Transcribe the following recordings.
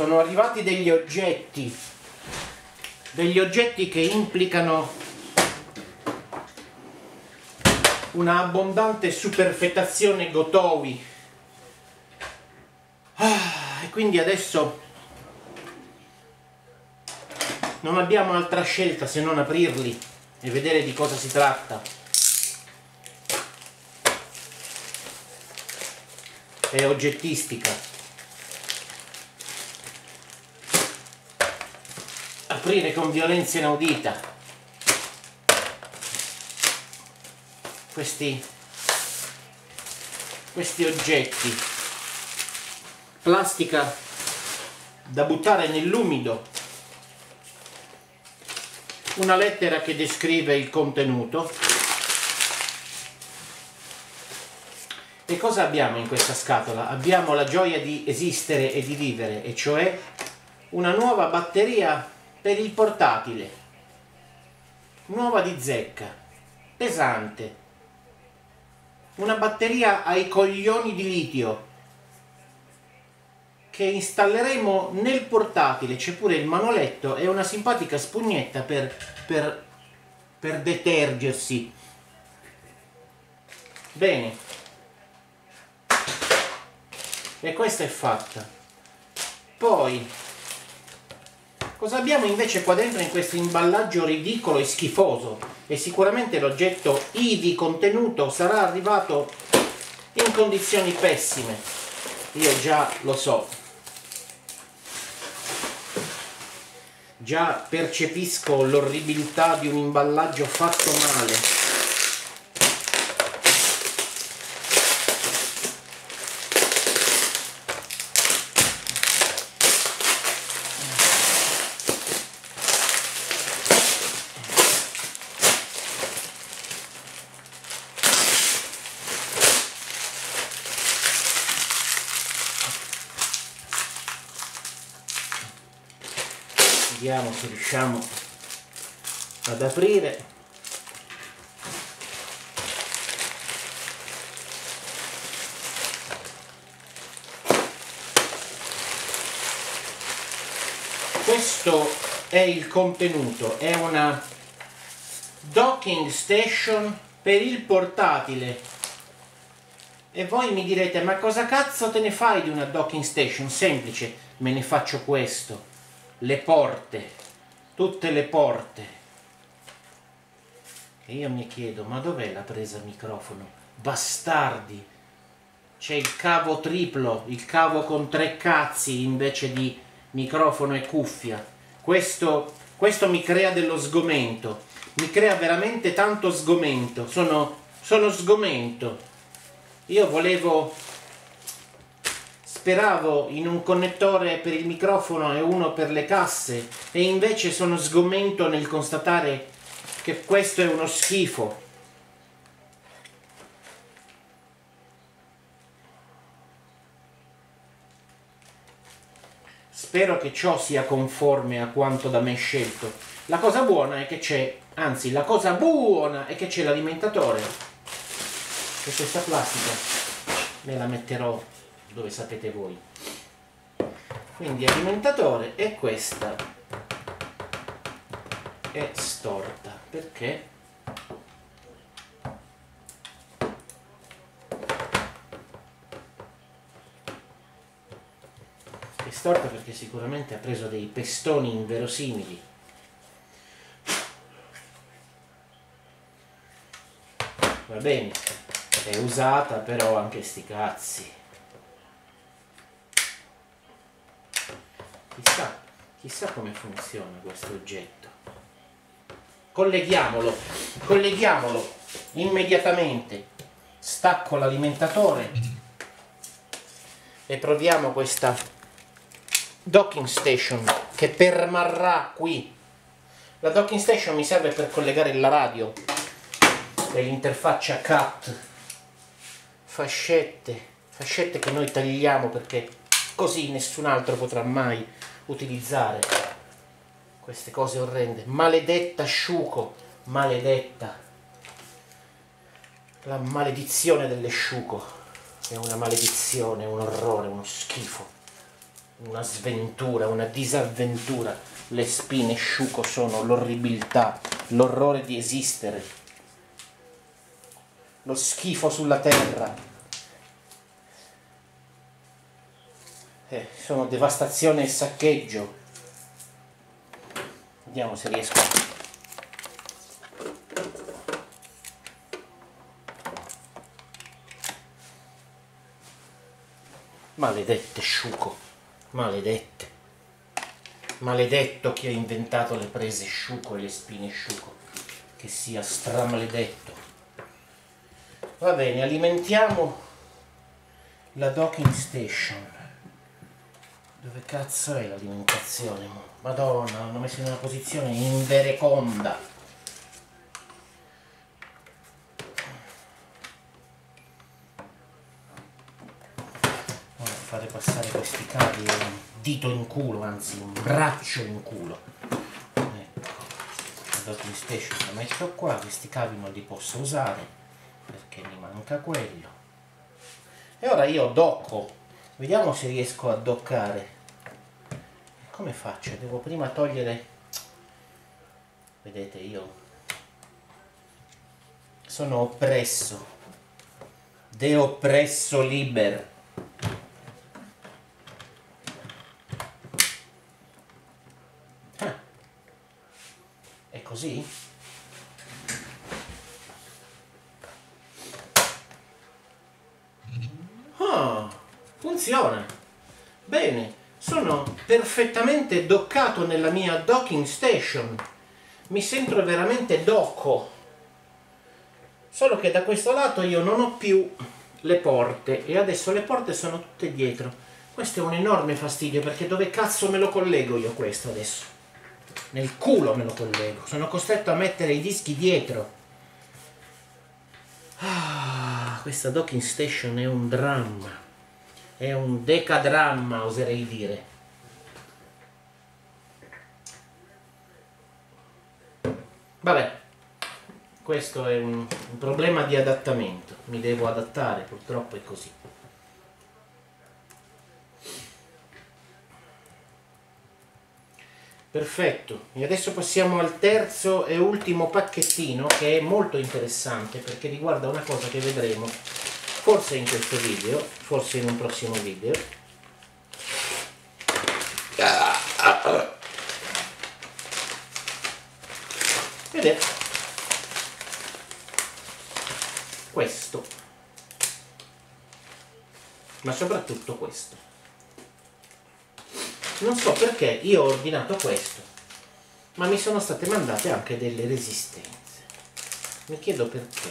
sono arrivati degli oggetti, degli oggetti che implicano una abbondante superfettazione gotowi. Ah, e quindi adesso non abbiamo altra scelta se non aprirli e vedere di cosa si tratta. È oggettistica. Aprire con violenza inaudita. Questi, questi oggetti. Plastica da buttare nell'umido una lettera che descrive il contenuto. E cosa abbiamo in questa scatola? Abbiamo la gioia di esistere e di vivere, e cioè una nuova batteria per il portatile, nuova di zecca, pesante, una batteria ai coglioni di litio, che installeremo nel portatile, c'è pure il manoletto e una simpatica spugnetta per, per, per detergersi. Bene. E questa è fatta. Poi, cosa abbiamo invece qua dentro in questo imballaggio ridicolo e schifoso? E sicuramente l'oggetto ivi contenuto sarà arrivato in condizioni pessime. Io già lo so. Già percepisco l'orribilità di un imballaggio fatto male. Vediamo se riusciamo ad aprire. Questo è il contenuto è una docking station per il portatile. E voi mi direte ma cosa cazzo te ne fai di una docking station? Semplice me ne faccio questo le porte, tutte le porte. E io mi chiedo, ma dov'è la presa microfono? Bastardi! C'è il cavo triplo, il cavo con tre cazzi invece di microfono e cuffia. Questo, questo mi crea dello sgomento, mi crea veramente tanto sgomento. Sono, sono sgomento. Io volevo Speravo in un connettore per il microfono e uno per le casse e invece sono sgomento nel constatare che questo è uno schifo. Spero che ciò sia conforme a quanto da me scelto. La cosa buona è che c'è, anzi la cosa buona è che c'è l'alimentatore. E questa plastica me la metterò dove sapete voi. Quindi alimentatore e questa. È storta. Perché? È storta perché sicuramente ha preso dei pestoni inverosimili. Va bene. È usata però anche sti cazzi chissà, chissà come funziona questo oggetto. Colleghiamolo, colleghiamolo immediatamente. Stacco l'alimentatore e proviamo questa docking station che permarrà qui. La docking station mi serve per collegare la radio e l'interfaccia CAT. Fascette, fascette che noi tagliamo perché così nessun altro potrà mai utilizzare queste cose orrende. Maledetta asciuco, maledetta. La maledizione dell'asciuco è una maledizione, un orrore, uno schifo. una sventura, una disavventura. Le spine sciuco sono l'orribilità, l'orrore di esistere, lo schifo sulla terra. Eh, sono devastazione e saccheggio. Vediamo se riesco Maledette sciuco, maledette. Maledetto chi ha inventato le prese sciuco e le spine sciuco. Che sia stramaledetto. Va bene, alimentiamo la docking station. Dove cazzo è l'alimentazione? Madonna, l'hanno messo in una posizione invereconda. fare passare questi cavi un dito in culo, anzi un braccio in culo. Ecco, la docking station la metto qua, questi cavi non li posso usare perché mi manca quello. E ora io docco, vediamo se riesco a doccare. Come faccio? Devo prima togliere... Vedete, io sono oppresso, de oppresso liber. così ah, funziona bene sono doccato nella mia docking station mi sento veramente docco solo che da questo lato io non ho più le porte e adesso le porte sono tutte dietro questo è un enorme fastidio perché dove cazzo me lo collego io questo adesso nel culo me lo collego. Sono costretto a mettere i dischi dietro. Ah, questa docking station è un dramma. È un decadramma, oserei dire. Vabbè, questo è un, un problema di adattamento. Mi devo adattare, purtroppo è così. Perfetto, e adesso passiamo al terzo e ultimo pacchettino che è molto interessante perché riguarda una cosa che vedremo forse in questo video, forse in un prossimo video. Ed è questo, ma soprattutto questo. Non so perché io ho ordinato questo ma mi sono state mandate anche delle resistenze. Mi chiedo perché.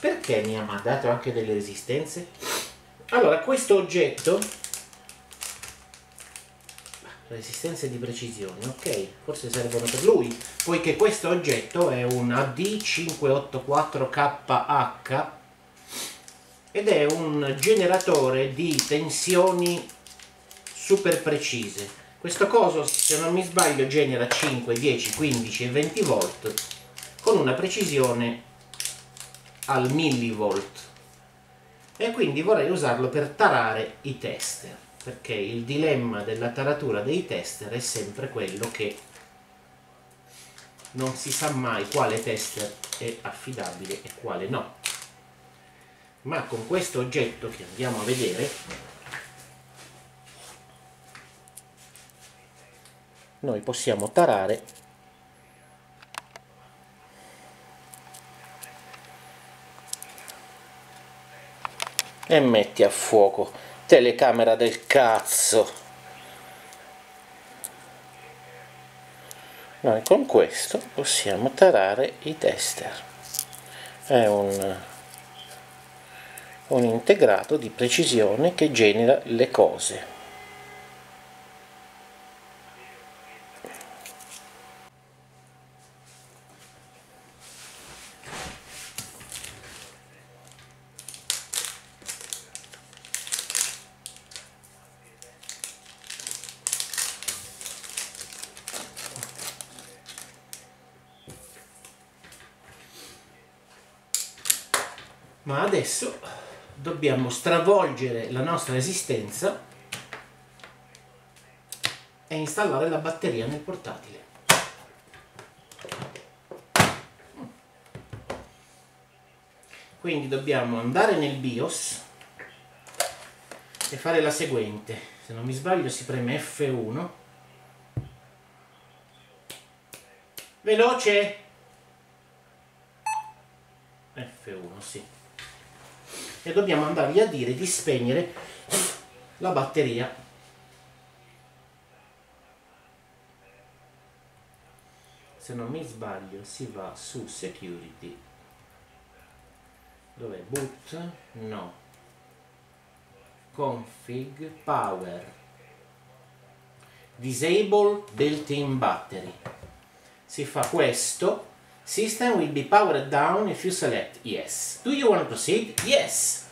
Perché mi ha mandato anche delle resistenze? Allora questo oggetto resistenze di precisione ok forse servono per lui poiché questo oggetto è un AD584KH ed è un generatore di tensioni super precise. Questo coso, se non mi sbaglio, genera 5, 10, 15 e 20 volt con una precisione al millivolt. E quindi vorrei usarlo per tarare i tester, perché il dilemma della taratura dei tester è sempre quello che non si sa mai quale tester è affidabile e quale no. Ma con questo oggetto che andiamo a vedere noi possiamo tarare e metti a fuoco telecamera del cazzo. Noi con questo possiamo tarare i tester. È un, un integrato di precisione che genera le cose ma adesso dobbiamo stravolgere la nostra esistenza e installare la batteria nel portatile. Quindi dobbiamo andare nel BIOS e fare la seguente. Se non mi sbaglio si preme F1. Veloce! F1, sì. E dobbiamo andargli a dire di spegnere la batteria. Se non mi sbaglio si va su security. Dov'è? Boot? No. Config power. Disable built-in battery. Si fa questo system will be powered down if you select yes. Do you want to proceed? Yes.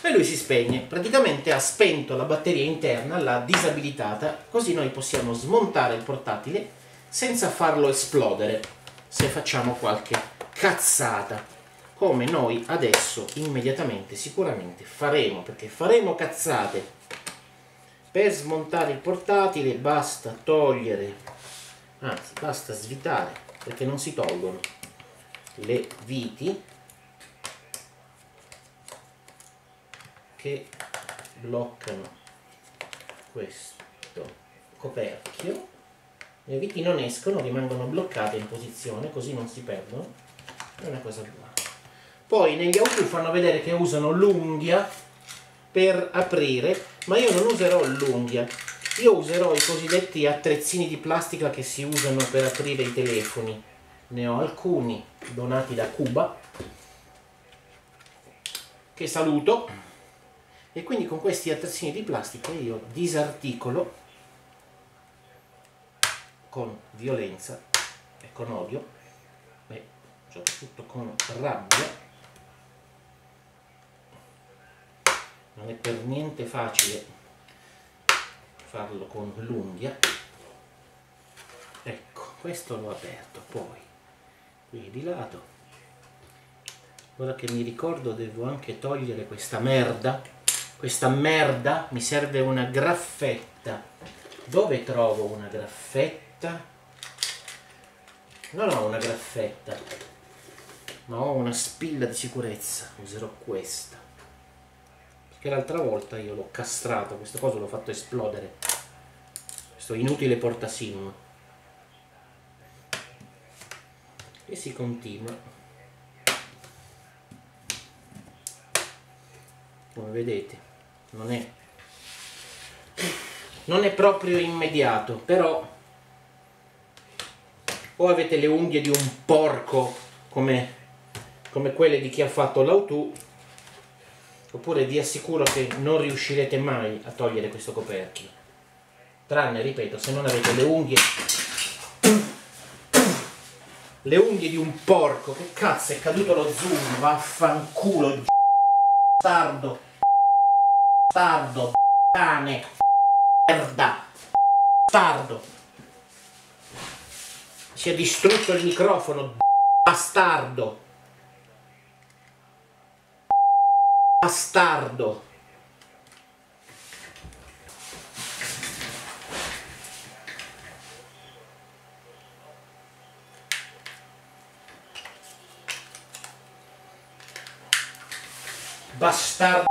E lui si spegne. Praticamente ha spento la batteria interna l'ha disabilitata così noi possiamo smontare il portatile senza farlo esplodere se facciamo qualche cazzata come noi adesso immediatamente sicuramente faremo perché faremo cazzate. Per smontare il portatile basta togliere anzi basta svitare perché non si tolgono le viti che bloccano questo coperchio le viti non escono, rimangono bloccate in posizione, così non si perdono. È una cosa buona. Poi negli auto fanno vedere che usano l'unghia per aprire, ma io non userò l'unghia. Io userò i cosiddetti attrezzini di plastica che si usano per aprire i telefoni. Ne ho alcuni donati da Cuba, che saluto. E quindi con questi attrezzini di plastica io disarticolo con violenza e con odio e soprattutto con rabbia non è per niente facile farlo con l'unghia. Ecco questo l'ho aperto poi qui di lato. Ora che mi ricordo devo anche togliere questa merda. Questa merda mi serve una graffetta. Dove trovo una graffetta? Non ho una graffetta. Ma ho una spilla di sicurezza. Userò questa. Perché l'altra volta io l'ho castrato. Questo coso l'ho fatto esplodere questo inutile portasim e si continua. Come vedete non è non è proprio immediato però o avete le unghie di un porco come, come quelle di chi ha fatto l'autù oppure vi assicuro che non riuscirete mai a togliere questo coperchio tranne, ripeto, se non avete le unghie le unghie di un porco che cazzo è caduto lo zoom vaffanculo bastardo bastardo cane merda bastardo si è distrutto il microfono, bastardo. Bastardo. Bastardo.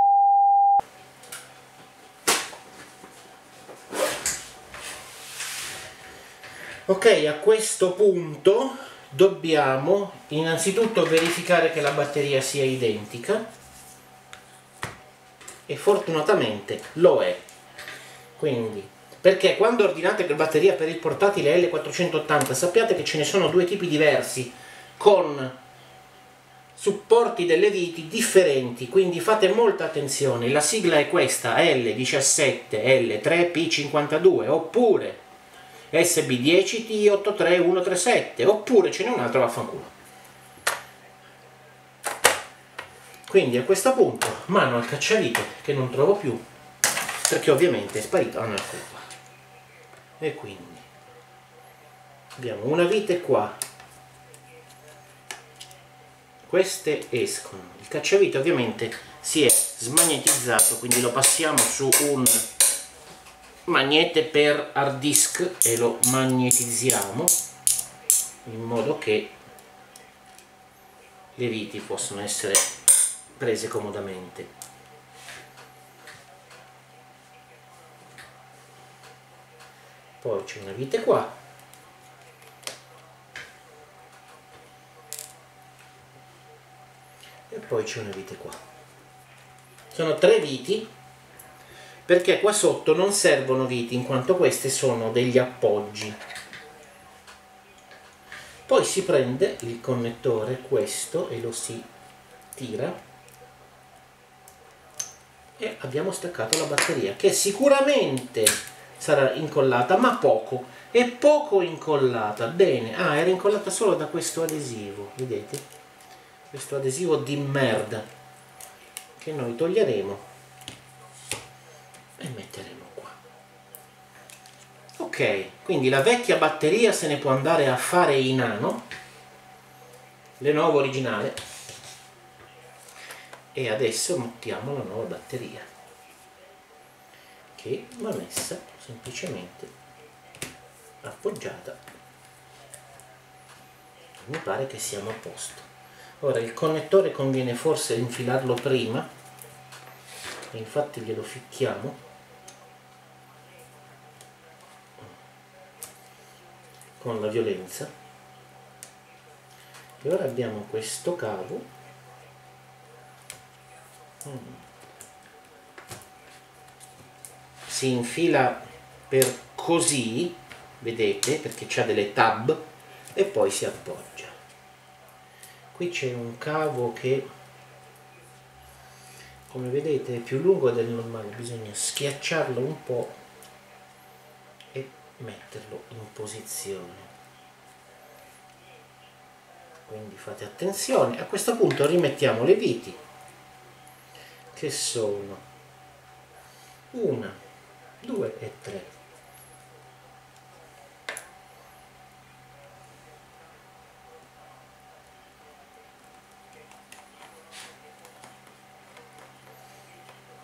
ok a questo punto dobbiamo innanzitutto verificare che la batteria sia identica e fortunatamente lo è quindi perché quando ordinate la batteria per il portatile L480 sappiate che ce ne sono due tipi diversi con supporti delle viti differenti quindi fate molta attenzione la sigla è questa L17 L3 P52 oppure SB10 T83137 oppure ce n'è un altro vaffanculo. Quindi a questo punto mano al cacciavite che non trovo più perché ovviamente è sparito ah no qua. E quindi abbiamo una vite qua queste escono. Il cacciavite ovviamente si è smagnetizzato quindi lo passiamo su un magnete per hard disk e lo magnetizziamo in modo che le viti possono essere prese comodamente. Poi c'è una vite qua poi c'è una vite qua. Sono tre viti perché qua sotto non servono viti in quanto queste sono degli appoggi. Poi si prende il connettore questo e lo si tira. E abbiamo staccato la batteria che sicuramente sarà incollata ma poco. È poco incollata. Bene. Ah era incollata solo da questo adesivo vedete questo adesivo di merda che noi toglieremo e metteremo qua. Ok quindi la vecchia batteria se ne può andare a fare in nano Lenovo originale e adesso mettiamo la nuova batteria che va messa semplicemente appoggiata. Mi pare che siamo a posto ora il connettore conviene forse infilarlo prima. Infatti glielo ficchiamo. Con la violenza. E ora abbiamo questo cavo. Si infila per così vedete perché c'ha delle tab e poi si appoggia qui c'è un cavo che come vedete è più lungo del normale bisogna schiacciarlo un po' e metterlo in posizione quindi fate attenzione a questo punto rimettiamo le viti che sono una, due e tre.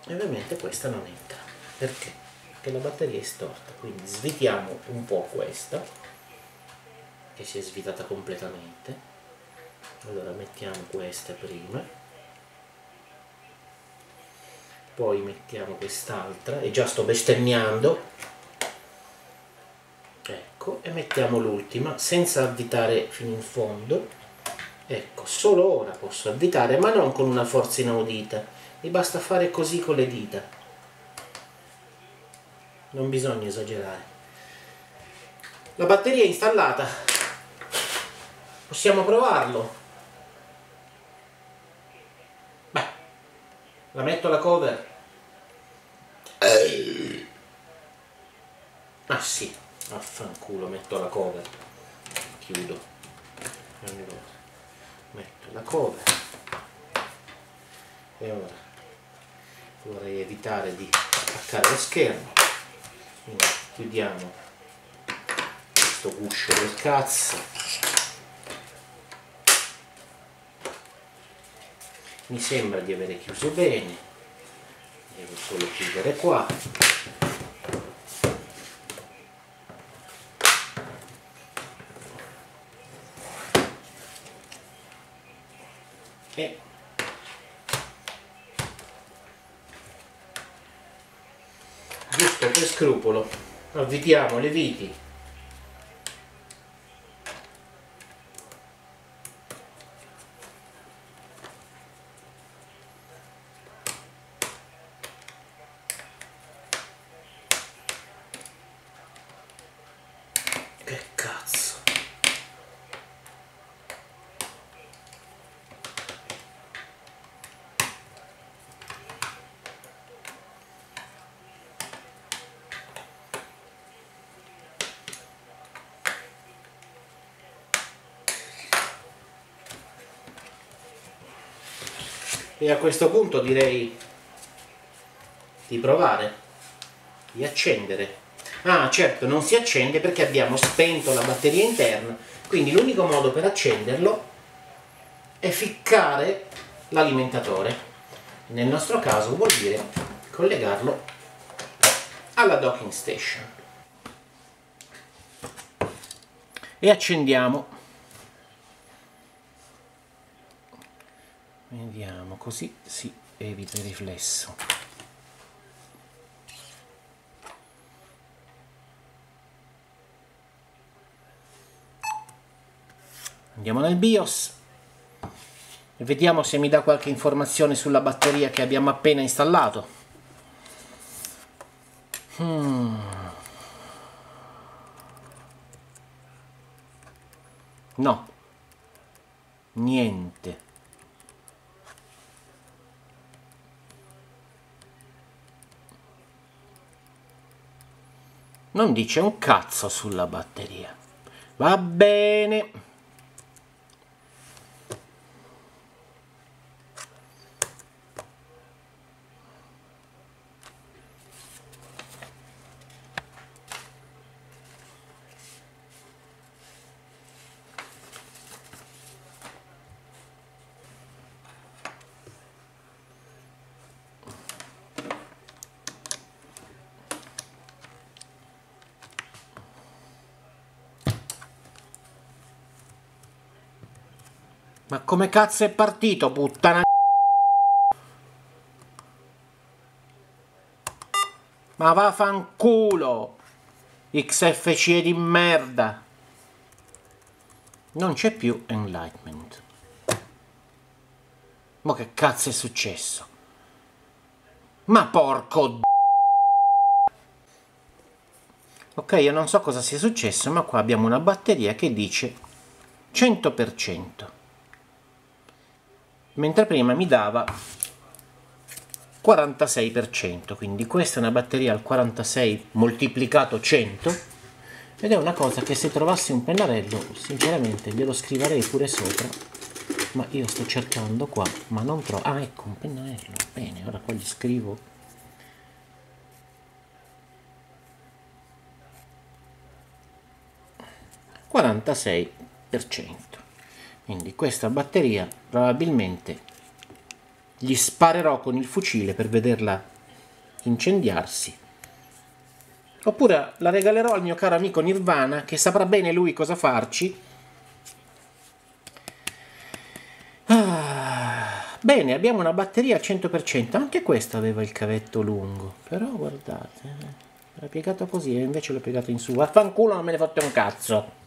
E ovviamente questa non entra. Perché? Perché la batteria è storta, quindi svitiamo un po' questa, che si è svitata completamente. Allora mettiamo questa prima poi mettiamo quest'altra e già sto bestemmiando ecco e mettiamo l'ultima senza avvitare fino in fondo ecco solo ora posso avvitare ma non con una forza inaudita mi basta fare così con le dita non bisogna esagerare la batteria è installata possiamo provarlo La metto la cover? Ah sì, affanculo, metto la cover. Chiudo. Metto la cover. E ora vorrei evitare di attaccare lo schermo. Quindi chiudiamo questo guscio del cazzo. mi sembra di avere chiuso bene devo solo chiudere qua avvitiamo le viti e a questo punto direi di provare di accendere. Ah certo non si accende perché abbiamo spento la batteria interna quindi l'unico modo per accenderlo è ficcare l'alimentatore. Nel nostro caso vuol dire collegarlo alla docking station. E accendiamo vediamo così si evita il riflesso. Andiamo nel BIOS. E vediamo se mi dà qualche informazione sulla batteria che abbiamo appena installato. Hmm. no. Niente non dice un cazzo sulla batteria. Va bene come cazzo è partito, puttana Ma va fanculo! XFCE di merda! Non c'è più Enlightenment. Ma che cazzo è successo? Ma porco d... Ok, io non so cosa sia successo, ma qua abbiamo una batteria che dice 100% mentre prima mi dava 46%, quindi questa è una batteria al 46 moltiplicato 100 ed è una cosa che se trovassi un pennarello sinceramente glielo scriverei pure sopra. Ma io sto cercando qua ma non trovo ah ecco un pennarello. Bene ora qua gli scrivo. quarantasei per cento quindi questa batteria probabilmente gli sparerò con il fucile per vederla incendiarsi. Oppure la regalerò al mio caro amico Nirvana che saprà bene lui cosa farci. Ah, bene abbiamo una batteria al 100% anche questa aveva il cavetto lungo. Però guardate eh, era piegato così e invece l'ho piegato in su. Vaffanculo non me ne fotte un cazzo